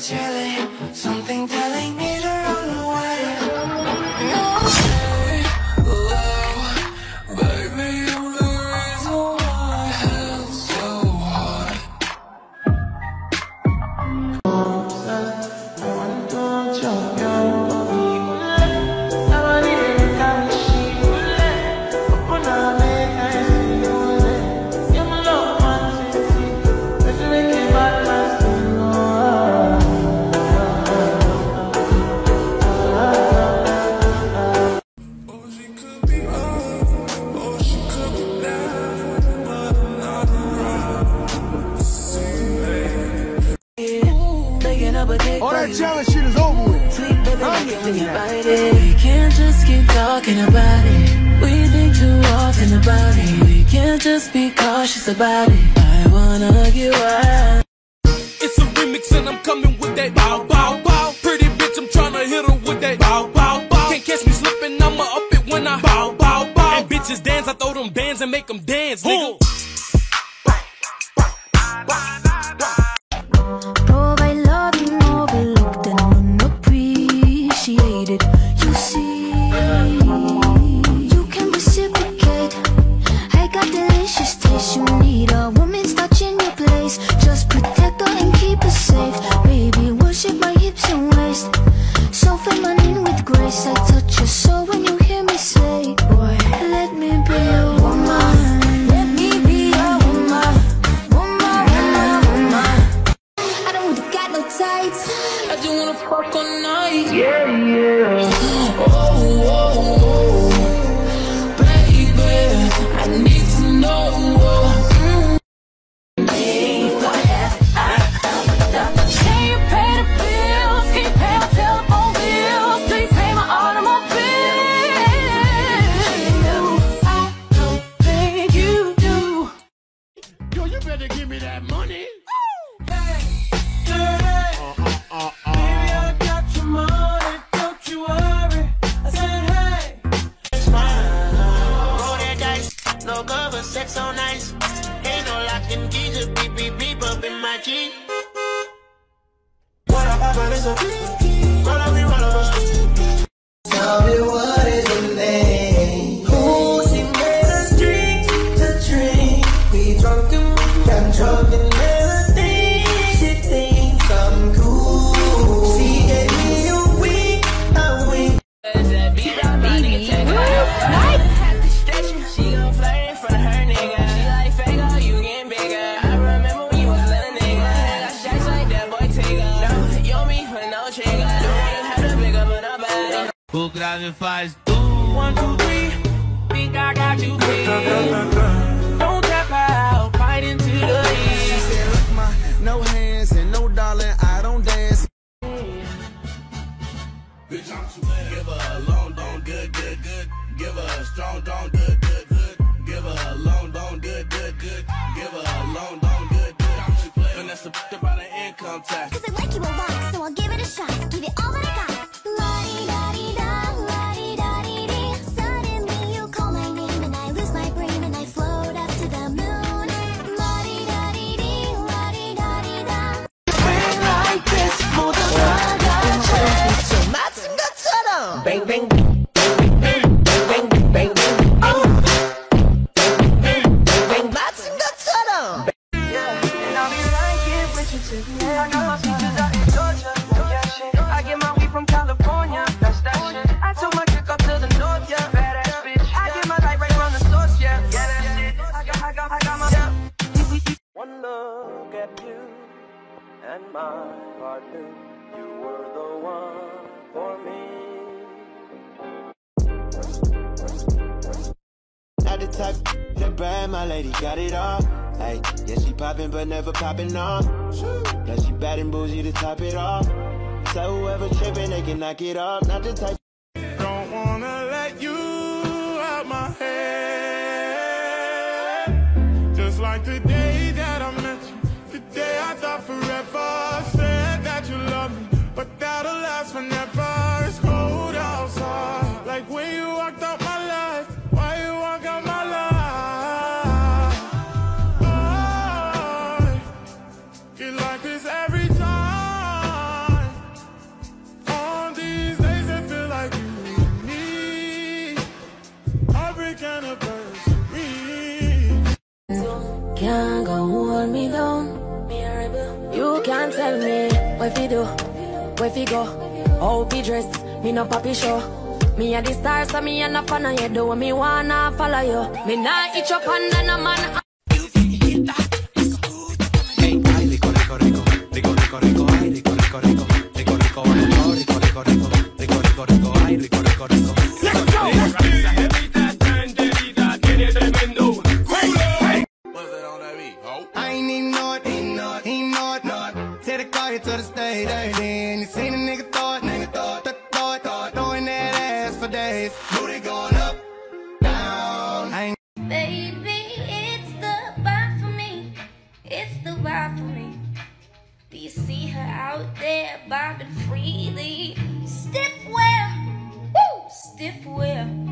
it's really something All that you. challenge shit is over with. I'm can doing you that. bite it? We can't just keep talking about it. We think too often about it. We can't just be cautious about it. I wanna get wild. It's a remix and I'm coming with that bow bow bow. Pretty bitch, I'm tryna hit her with that bow bow bow. Can't catch me slipping, I'ma up it when I bow bow bow. And bitches dance, I throw them bands and make them dance, nigga. Waist. So feminine with grace. I touch your soul when you hear me say, Boy, let me be a woman. Let me be a woman. Woman, woman. I don't really got no tights. I just wanna fuck all night. Yeah, yeah. Cover, nice. Ain't no locking keys, just beep beep beep up in my Jeep. Nobody. Who grave faz tu? One, two, three. Think I got you clean. Don't tap out, fight into the lead. Said, look, my no hands and no darling, I don't dance. Bitch, I'm too bad. Give her a long, don't good, good, good. Give her a strong, don't good, good, good. Give her a long, don't good, good, good. Give her a long, don't good, good. Finesse the bitch about an income tax. Cause I like you a lot, so my heart knew you were the one for me. Not the type that bad, my lady got it all. Hey, yeah, she poppin', but never poppin' off. Plus, she bad and bougie to top it off. So whoever trippin', they can knock it off. Not the type. Don't wanna let you out my head. Just like the day that I met you, the day I thought forever. And tell me where fi do, where fi go, how fi dress. Me no papi show. Me a the star, so me a no fan of you. Do me wanna follow you. Me nah itch up under no man. I it. Take the stage, eh? then you seen a nigga throw it, nigga throw it, throw it, throw it, throwing that ass for days. Booty going up, down. I ain't Baby, it's the vibe for me. It's the vibe for me. Do you see her out there bobbing freely? Stiff wear, woo, stiff wear.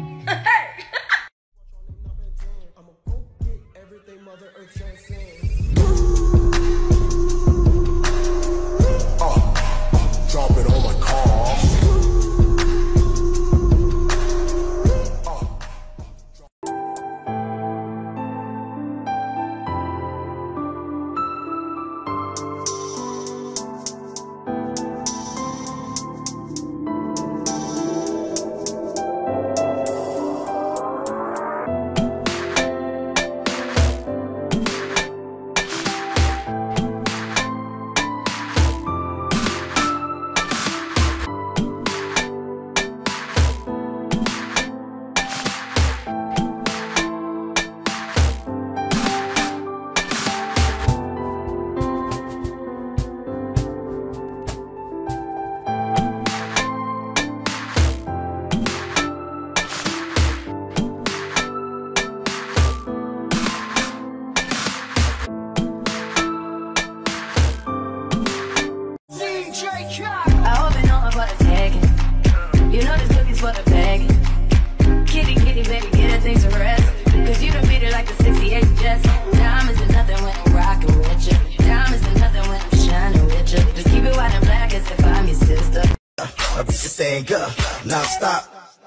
Now stop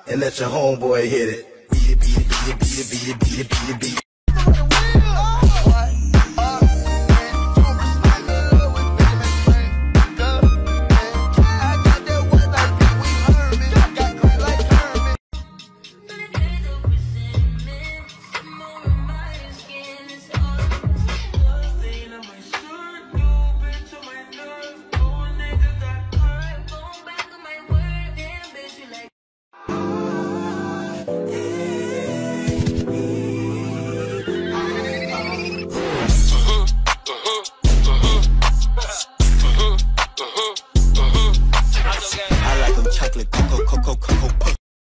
and let your homeboy hit it. Beat it, beat it, beat it, beat it, beat it, beat it, beat it.